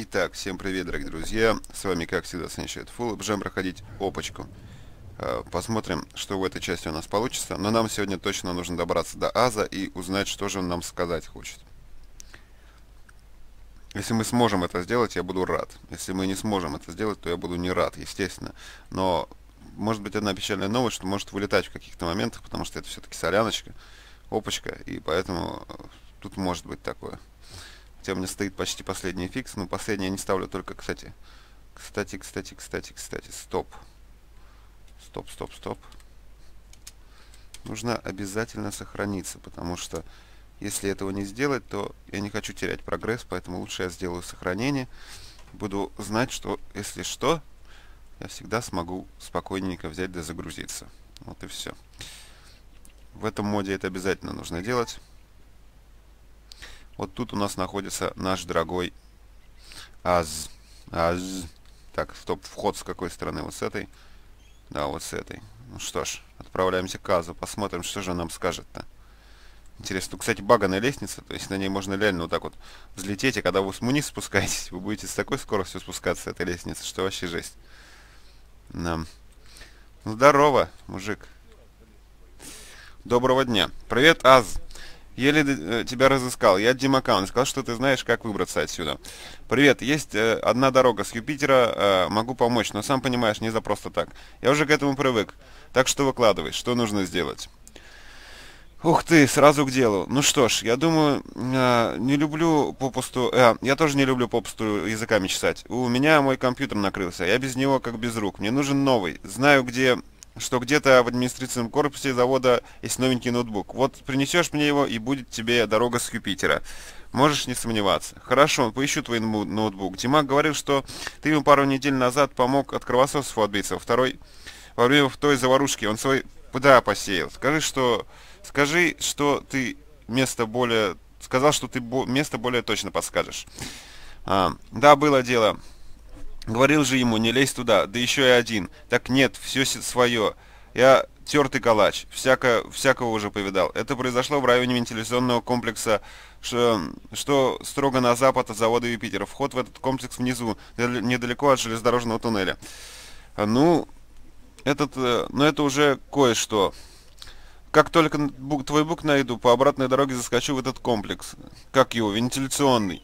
Итак, всем привет, дорогие друзья. С вами, как всегда, Sunshine Full. Будем проходить опочку. Э, посмотрим, что в этой части у нас получится. Но нам сегодня точно нужно добраться до Аза и узнать, что же он нам сказать хочет. Если мы сможем это сделать, я буду рад. Если мы не сможем это сделать, то я буду не рад, естественно. Но может быть одна печальная новость, что может вылетать в каких-то моментах, потому что это все-таки соляночка, опочка, и поэтому э, тут может быть такое. У меня стоит почти последний фикс, но последний я не ставлю только, кстати. Кстати, кстати, кстати, кстати, стоп. Стоп, стоп, стоп. Нужно обязательно сохраниться, потому что если этого не сделать, то я не хочу терять прогресс, поэтому лучше я сделаю сохранение. Буду знать, что если что, я всегда смогу спокойненько взять да загрузиться. Вот и все. В этом моде это обязательно нужно делать. Вот тут у нас находится наш дорогой АЗ. АЗ. Так, стоп, вход с какой стороны? Вот с этой? Да, вот с этой. Ну что ж, отправляемся к Азу, посмотрим, что же он нам скажет-то. Интересно, тут, кстати, баганая лестница, то есть на ней можно реально вот так вот взлететь, и когда вы вниз спускаетесь, вы будете с такой скоростью спускаться с этой лестницы, что вообще жесть. Ну, здорово, мужик. Доброго дня. Привет, Аз. Еле э, тебя разыскал. Я Дима Каун. Сказал, что ты знаешь, как выбраться отсюда. Привет. Есть э, одна дорога с Юпитера. Э, могу помочь, но сам понимаешь, не за просто так. Я уже к этому привык. Так что выкладывай. Что нужно сделать? Ух ты, сразу к делу. Ну что ж, я думаю, э, не люблю попусту... Э, я тоже не люблю попусту языками чесать. У меня мой компьютер накрылся. Я без него как без рук. Мне нужен новый. Знаю, где что где-то в административном корпусе завода есть новенький ноутбук. Вот принесешь мне его, и будет тебе дорога с Юпитера. Можешь не сомневаться. Хорошо, поищу твой ноутбук. Тимак говорил, что ты ему пару недель назад помог от кровососов отбиться. Второй, во время той заварушки, он свой да посеял. Скажи, что... Скажи, что ты место более... Сказал, что ты бо... место более точно подскажешь. А, да, было дело. Говорил же ему, не лезь туда, да еще и один. Так нет, все свое. Я тертый калач, всяко, всякого уже повидал. Это произошло в районе вентиляционного комплекса, что, что строго на запад от завода Юпитера. Вход в этот комплекс внизу, недалеко от железнодорожного туннеля. Ну, этот, ну это уже кое-что. Как только твой бук найду, по обратной дороге заскочу в этот комплекс. Как его, вентиляционный.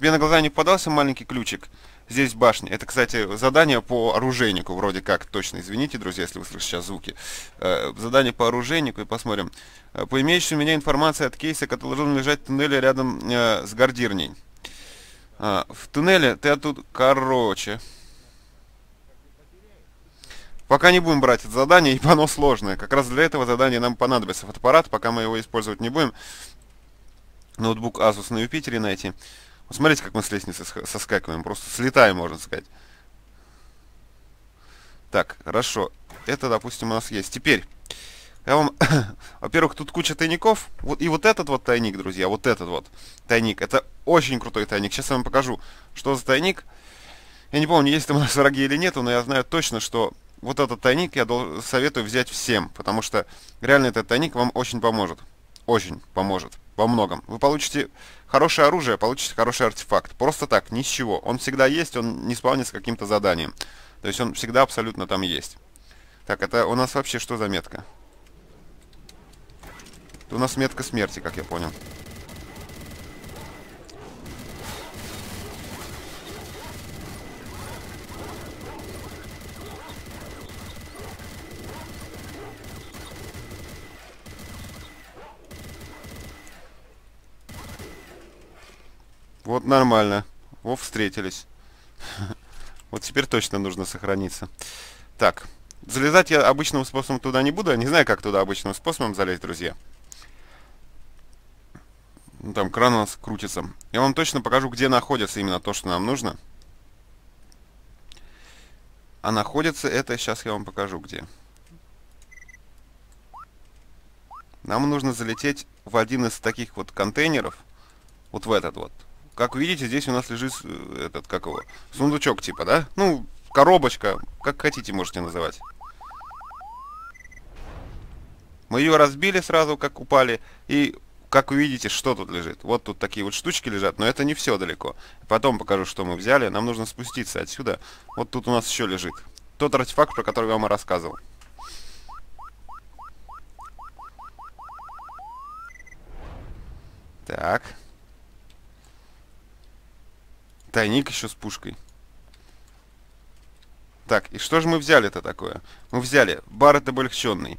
Тебе на глаза не попадался маленький ключик? Здесь башня. Это, кстати, задание по оружейнику, вроде как, точно. Извините, друзья, если вы слышите сейчас звуки. Э, задание по оружейнику, и посмотрим. Э, по имеющей у меня информации от кейса, который должен лежать в туннеле рядом э, с гордирней. А, в туннеле ты оттуда... Короче... Пока не будем брать это задание, ибо оно сложное. Как раз для этого задания нам понадобится фотоаппарат, пока мы его использовать не будем. Ноутбук Asus на Юпитере найти. Смотрите, как мы с лестницы соскакиваем. Просто слетаем, можно сказать. Так, хорошо. Это, допустим, у нас есть. Теперь, я вам... Во-первых, тут куча тайников. Вот, и вот этот вот тайник, друзья, вот этот вот тайник. Это очень крутой тайник. Сейчас я вам покажу, что за тайник. Я не помню, есть там у нас враги или нет, но я знаю точно, что вот этот тайник я советую взять всем. Потому что реально этот тайник вам очень поможет. Очень поможет во многом. Вы получите хорошее оружие, получите хороший артефакт. Просто так, ни с чего. Он всегда есть, он не спавнится каким-то заданием. То есть он всегда абсолютно там есть. Так, это у нас вообще что за метка? Это у нас метка смерти, как я понял. Вот нормально. Во, встретились. Вот теперь точно нужно сохраниться. Так, залезать я обычным способом туда не буду. Я не знаю, как туда обычным способом залезть, друзья. Ну, там кран у нас крутится. Я вам точно покажу, где находится именно то, что нам нужно. А находится это, сейчас я вам покажу, где. Нам нужно залететь в один из таких вот контейнеров. Вот в этот вот. Как вы видите, здесь у нас лежит э, этот, как его, сундучок типа, да? Ну, коробочка, как хотите можете называть. Мы ее разбили сразу, как упали, и как вы видите, что тут лежит. Вот тут такие вот штучки лежат, но это не все далеко. Потом покажу, что мы взяли. Нам нужно спуститься отсюда. Вот тут у нас еще лежит. Тот артефакт, про который я вам рассказывал. Так. Тайник еще с пушкой. Так, и что же мы взяли-то такое? Мы взяли баррет облегченный.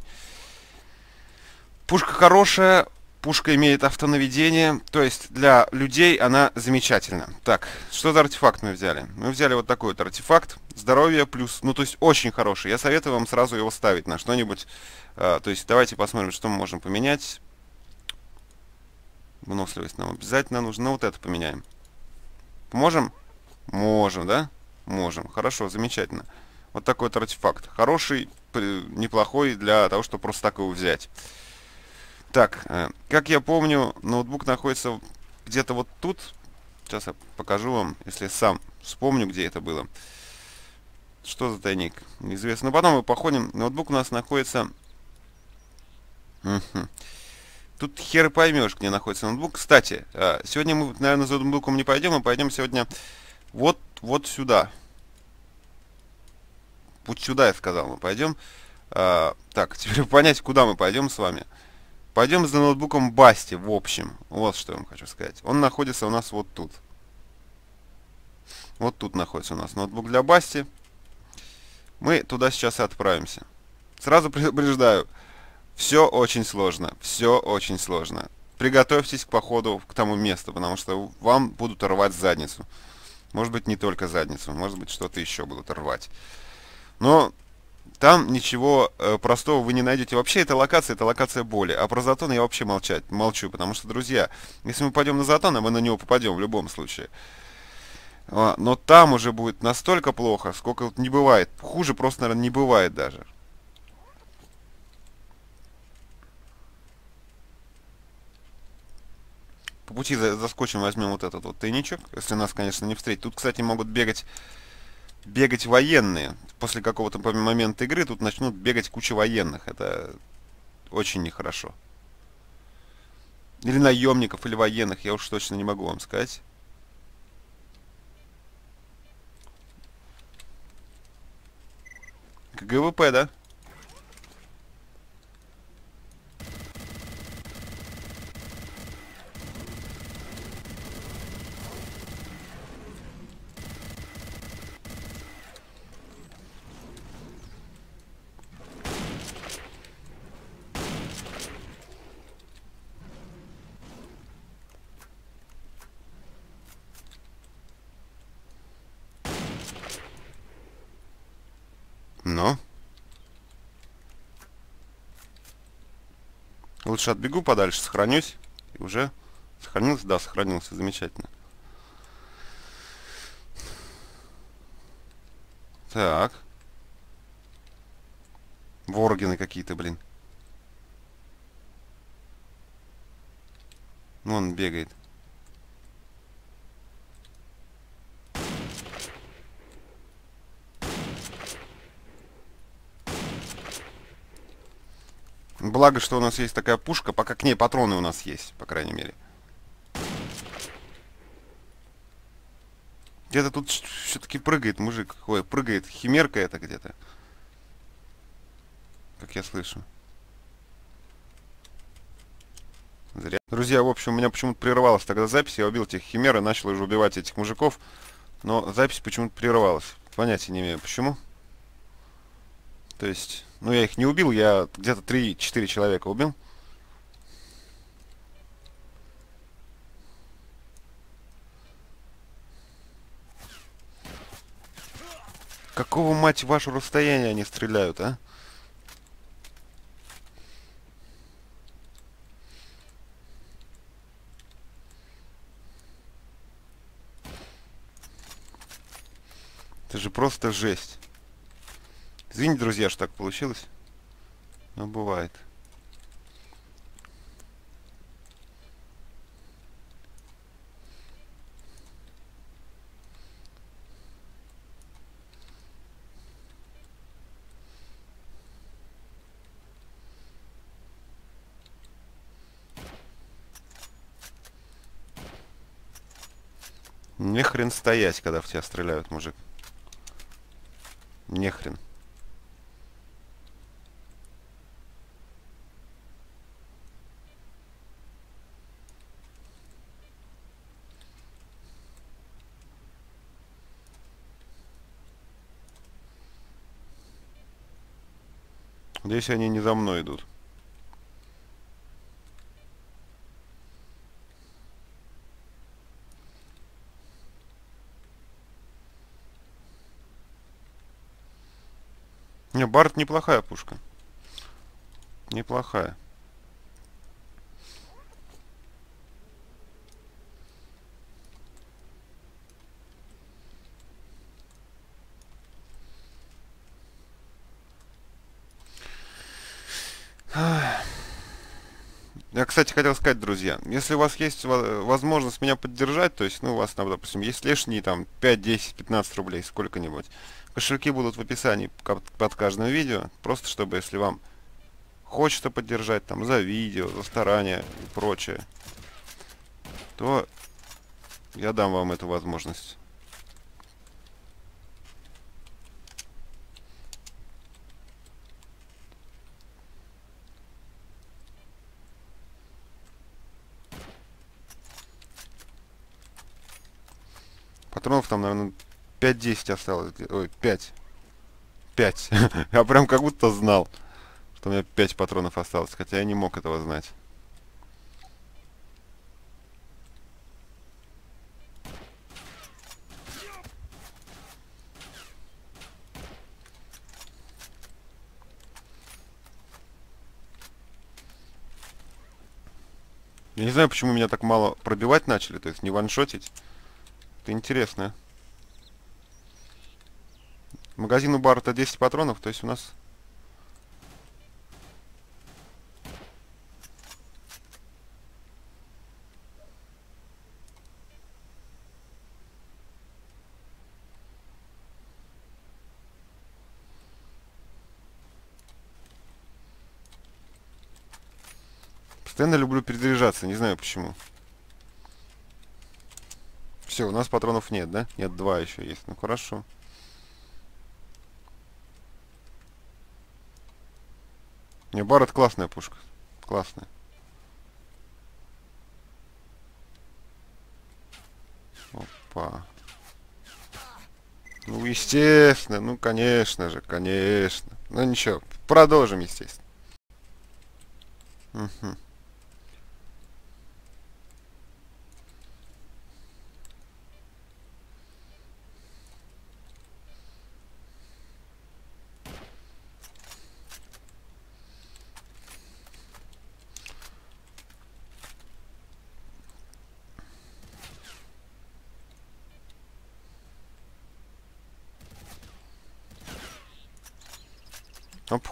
Пушка хорошая, пушка имеет автонаведение, то есть для людей она замечательна. Так, что за артефакт мы взяли? Мы взяли вот такой вот артефакт, здоровье плюс, ну то есть очень хороший. Я советую вам сразу его ставить на что-нибудь, э, то есть давайте посмотрим, что мы можем поменять. Выносливость нам обязательно нужно, ну вот это поменяем. Можем? Можем, да? Можем. Хорошо, замечательно. Вот такой вот артефакт. Хороший, неплохой для того, чтобы просто так его взять. Так, э, как я помню, ноутбук находится где-то вот тут. Сейчас я покажу вам, если сам вспомню, где это было. Что за тайник? Неизвестно. Но потом мы походим. Ноутбук у нас находится... Угу. Тут хер поймешь, где находится ноутбук. Кстати, э, сегодня мы, наверное, за ноутбуком не пойдем, мы пойдем сегодня вот, вот сюда. Вот сюда, я сказал, мы пойдем. А, так, теперь понять, куда мы пойдем с вами. Пойдем за ноутбуком Басти, в общем. Вот что я вам хочу сказать. Он находится у нас вот тут. Вот тут находится у нас ноутбук для Басти. Мы туда сейчас и отправимся. Сразу предупреждаю, все очень сложно, все очень сложно. Приготовьтесь к походу к тому месту, потому что вам будут рвать задницу. Может быть, не только задницу, может быть, что-то еще будут рвать. Но там ничего э, простого вы не найдете. Вообще, эта локация, это локация боли. А про Затон я вообще молчать, молчу, потому что, друзья, если мы пойдем на Затон, а мы на него попадем в любом случае. А, но там уже будет настолько плохо, сколько не бывает. Хуже просто, наверное, не бывает даже. По пути заскочим, возьмем вот этот вот тайничок, если нас, конечно, не встретить. Тут, кстати, могут бегать бегать военные. После какого-то момента игры тут начнут бегать куча военных. Это очень нехорошо. Или наемников, или военных, я уж точно не могу вам сказать. ГВП, да? Но. Лучше отбегу подальше, сохранюсь. И уже сохранился? Да, сохранился. Замечательно. Так. Воргины какие-то, блин. Вон бегает. Благо, что у нас есть такая пушка, пока к ней патроны у нас есть, по крайней мере. Где-то тут все-таки прыгает мужик. Ой, прыгает химерка это где-то. Как я слышу. Зря. Друзья, в общем, у меня почему-то прервалась тогда запись. Я убил этих химер и начал уже убивать этих мужиков. Но запись почему-то прервалась. Понятия не имею, почему. То есть... Ну, я их не убил, я где-то 3-4 человека убил. Какого, мать вашу, расстояния они стреляют, а? Это же просто жесть. Извините, друзья, что так получилось. Но бывает. Не хрен стоять, когда в тебя стреляют, мужик. Не хрен. Здесь они не за мной идут. Не, Барт неплохая пушка. Неплохая. Я, кстати, хотел сказать, друзья, если у вас есть возможность меня поддержать, то есть, ну, у вас там, допустим, есть лишние там 5, 10, 15 рублей, сколько-нибудь, кошельки будут в описании под каждым видео, просто чтобы, если вам хочется поддержать там за видео, за старания и прочее, то я дам вам эту возможность. Патронов там, наверное, 5-10 осталось. Ой, 5. 5. я прям как будто знал, что у меня 5 патронов осталось, хотя я не мог этого знать. Я не знаю, почему меня так мало пробивать начали, то есть не ваншотить. Это интересно. Магазин у Барта 10 патронов, то есть у нас... Постоянно люблю перезаряжаться, не знаю почему. Все, у нас патронов нет, да? Нет, два еще есть. Ну хорошо. Не, Барретт классная пушка. Классная. Опа. Ну, естественно, ну, конечно же, конечно. Ну, ничего, продолжим, естественно. Угу.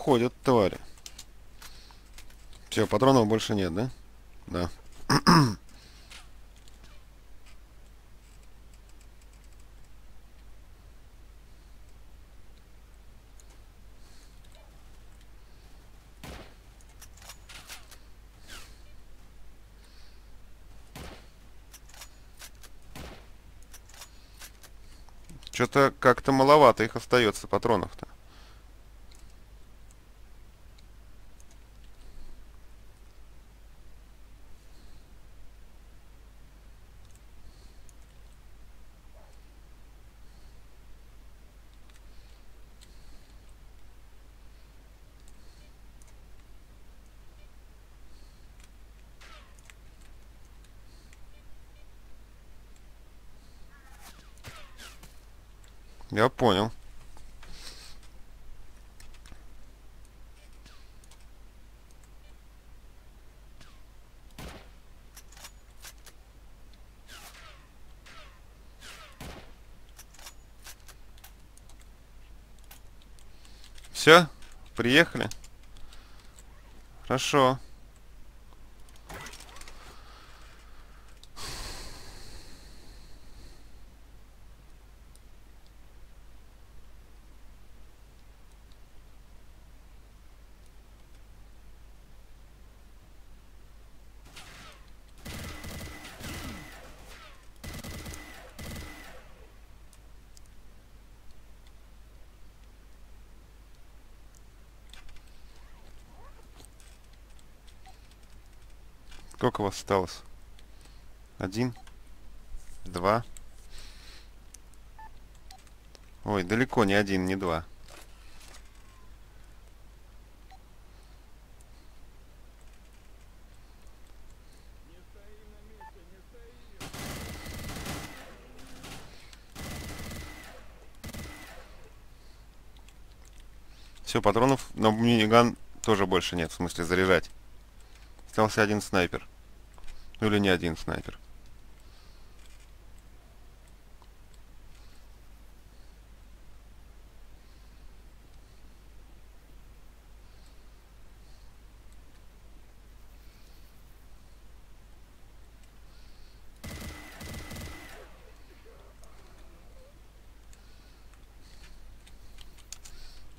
Обходят твари. Все, патронов больше нет, да? Да. Что-то как-то маловато их остается патронов-то. Я понял. Все? Приехали? Хорошо. У вас осталось? Один? Два? Ой, далеко не один, не два. Все, патронов на миниган тоже больше нет, в смысле заряжать. Остался один снайпер. Ну или не один снайпер.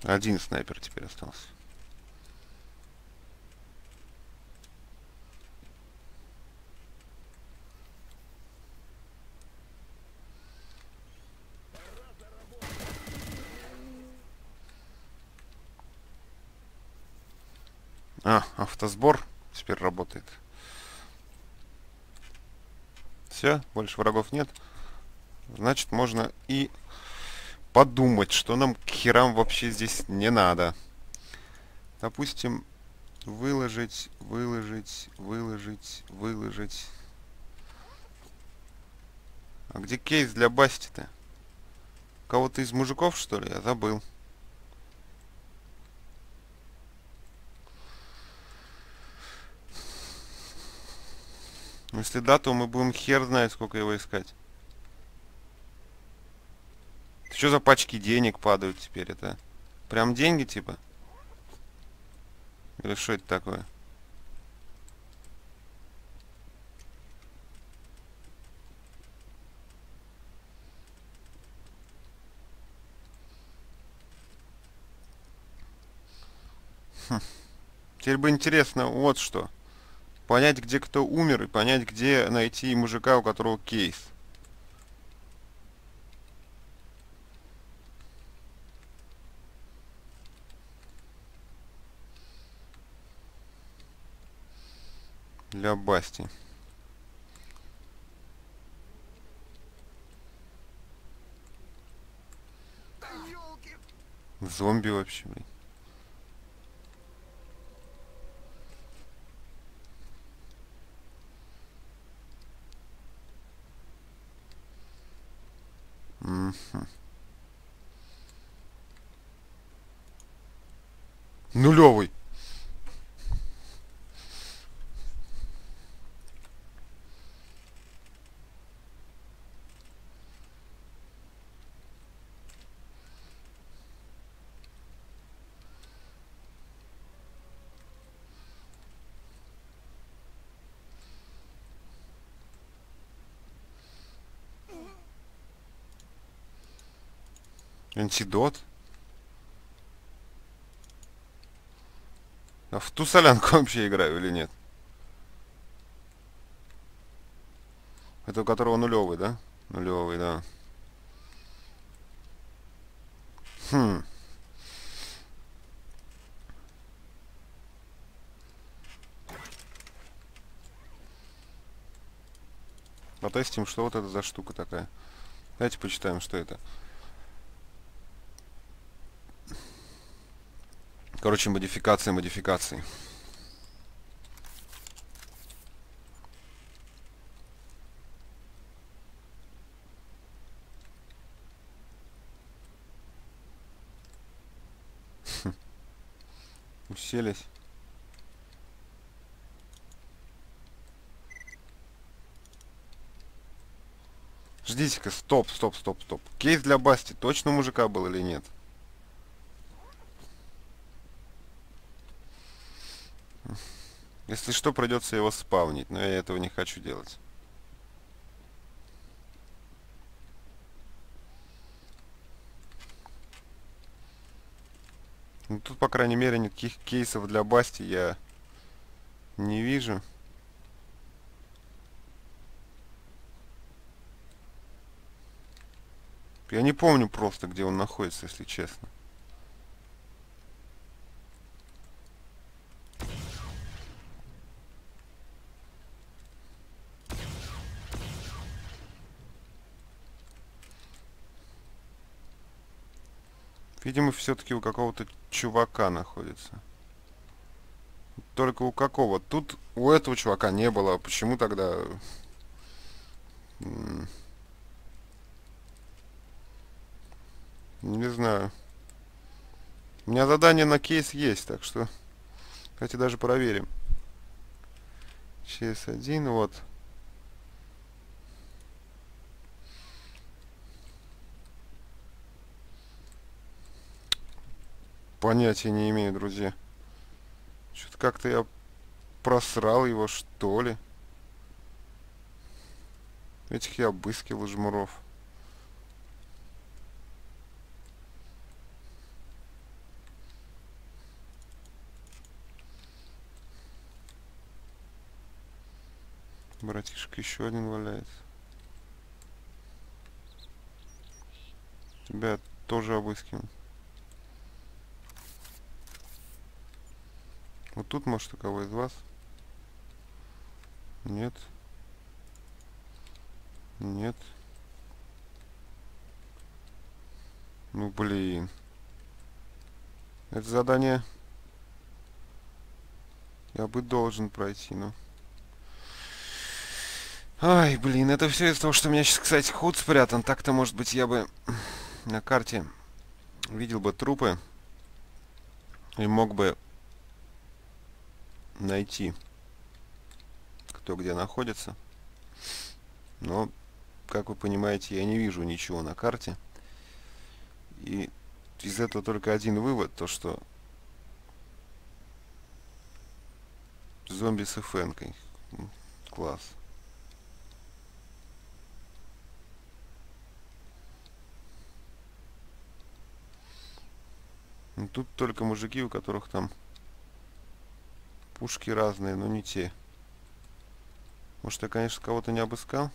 Один снайпер теперь остался. А, автосбор теперь работает. Все, больше врагов нет. Значит, можно и подумать, что нам к херам вообще здесь не надо. Допустим, выложить, выложить, выложить, выложить. А где кейс для Басти-то? Кого-то из мужиков, что ли? Я забыл. Если да, то мы будем хер знает, сколько его искать. Что за пачки денег падают теперь? Это прям деньги типа? Или что это такое? Хм. Теперь бы интересно вот что. Понять, где кто умер, и понять, где найти мужика, у которого кейс. для Басти. Зомби вообще, блин. Угу. Нулевый. Антидот? А в ту солянку вообще играю или нет? Это у которого нулевый, да? Нулевый, да. Хм. Потестим, что вот это за штука такая. Давайте почитаем, что это. Короче, модификация модификации. Уселись. Ждите-ка, стоп, стоп, стоп, стоп. Кейс для Басти точно мужика был или нет? Если что, придется его спавнить, но я этого не хочу делать. Ну, тут, по крайней мере, никаких кейсов для Басти я не вижу. Я не помню просто, где он находится, если честно. Видимо, все-таки у какого-то чувака находится. Только у какого? Тут у этого чувака не было. Почему тогда... Не знаю. У меня задание на кейс есть, так что... Давайте даже проверим. CS1, вот. Понятия не имею, друзья. Что-то как-то я просрал его, что ли. Этих я обыскивал жмуров. Братишка еще один валяется. Тебя тоже обыскиваем. Вот тут, может, у кого из вас? Нет. Нет. Ну, блин. Это задание я бы должен пройти, но... Ай, блин, это все из-за того, что у меня сейчас, кстати, худ спрятан. Так-то, может быть, я бы на карте видел бы трупы и мог бы найти, кто где находится. Но, как вы понимаете, я не вижу ничего на карте. И из этого только один вывод, то что зомби с фнкой. Класс. Ну, тут только мужики, у которых там пушки разные, но не те. Может, я, конечно, кого-то не обыскал?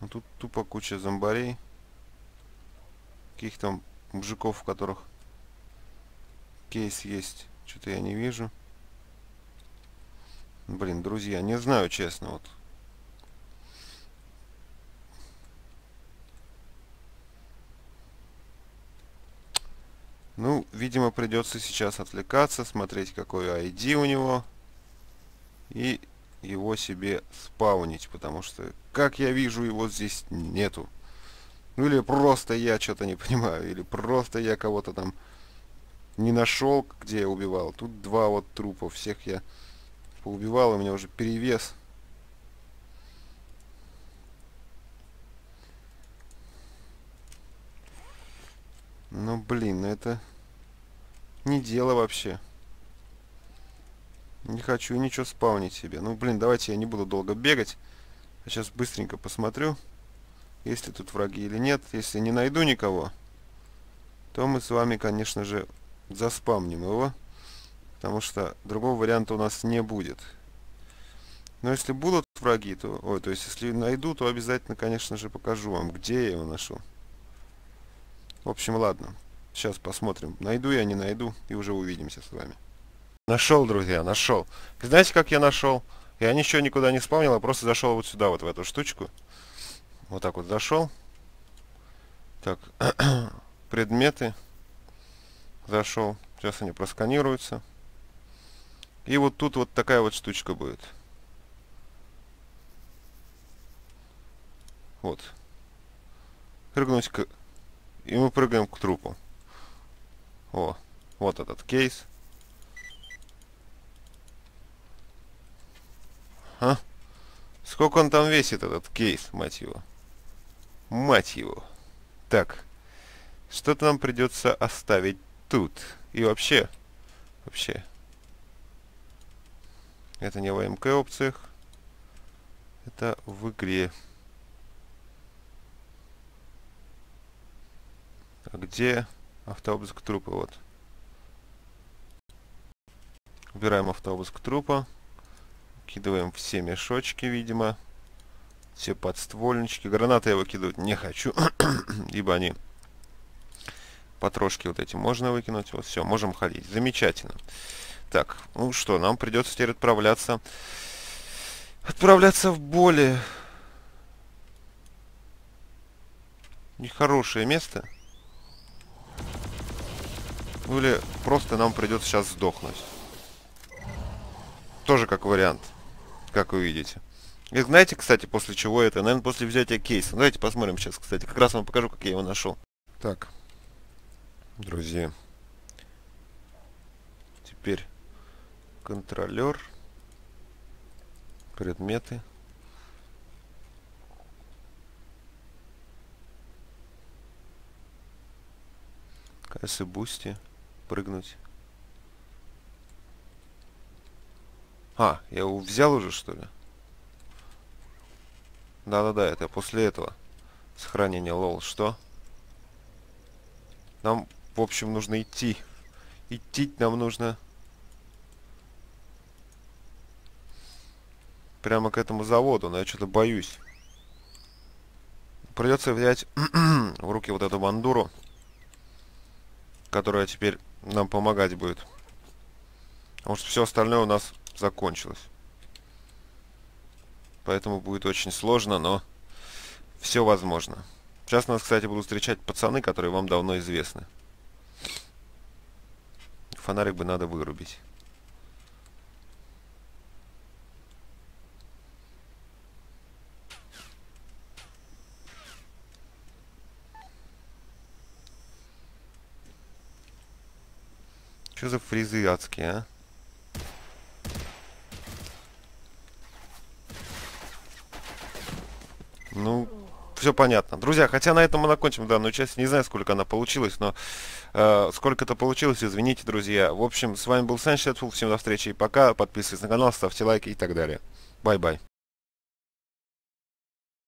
Но тут тупо куча зомбарей. Каких там мужиков, у которых кейс есть. Что-то я не вижу. Блин, друзья, не знаю, честно, вот. Ну, видимо, придется сейчас отвлекаться, смотреть, какой ID у него. И его себе спаунить, потому что, как я вижу, его здесь нету. Ну, или просто я что-то не понимаю, или просто я кого-то там не нашел, где я убивал. Тут два вот трупа, всех я поубивал, у меня уже перевес. Ну, блин, ну это не дело вообще. Не хочу ничего спаунить себе. Ну, блин, давайте я не буду долго бегать. Я сейчас быстренько посмотрю, есть ли тут враги или нет. Если не найду никого, то мы с вами, конечно же, заспамним его. Потому что другого варианта у нас не будет. Но если будут враги, то... Ой, то есть если найду, то обязательно, конечно же, покажу вам, где я его нашел. В общем, ладно. Сейчас посмотрим, найду я, не найду, и уже увидимся с вами. Нашел, друзья, нашел. Знаете, как я нашел? Я ничего никуда не вспомнил, а просто зашел вот сюда, вот в эту штучку. Вот так вот зашел. Так, предметы. Зашел. Сейчас они просканируются. И вот тут вот такая вот штучка будет. Вот. Прыгнуть к и мы прыгаем к трупу. О, вот этот кейс. А? Сколько он там весит, этот кейс, мать его? Мать его. Так. Что-то нам придется оставить тут. И вообще. Вообще. Это не в АМК опциях. Это в игре. А где автобуск трупа? Вот. Убираем автобуск трупа. Кидываем все мешочки, видимо. Все подствольнички. Гранаты я выкидывать не хочу, ибо они потрошки вот эти можно выкинуть. Вот все, можем ходить. Замечательно. Так, ну что, нам придется теперь отправляться... Отправляться в более... Нехорошее место. Ну или просто нам придется сейчас сдохнуть. Тоже как вариант, как вы видите. И знаете, кстати, после чего это? Наверное, после взятия кейса. Давайте посмотрим сейчас, кстати. Как раз вам покажу, как я его нашел. Так, друзья. Теперь контролер. Предметы. Кассы бусти. Прыгнуть. А, я его взял уже, что ли? Да-да-да, это после этого. Сохранение лол. Что? Нам, в общем, нужно идти. Идти нам нужно... Прямо к этому заводу, но я что-то боюсь. Придется взять в руки вот эту бандуру, которая теперь нам помогать будет. Потому что все остальное у нас закончилось. Поэтому будет очень сложно, но все возможно. Сейчас нас, кстати, будут встречать пацаны, которые вам давно известны. Фонарик бы надо вырубить. Что за фризы адские, а? Ну, все понятно. Друзья, хотя на этом мы закончим данную часть. Не знаю, сколько она получилась, но э, сколько это получилось, извините, друзья. В общем, с вами был Сан Всем до встречи и пока. Подписывайтесь на канал, ставьте лайки и так далее. Bye-bye.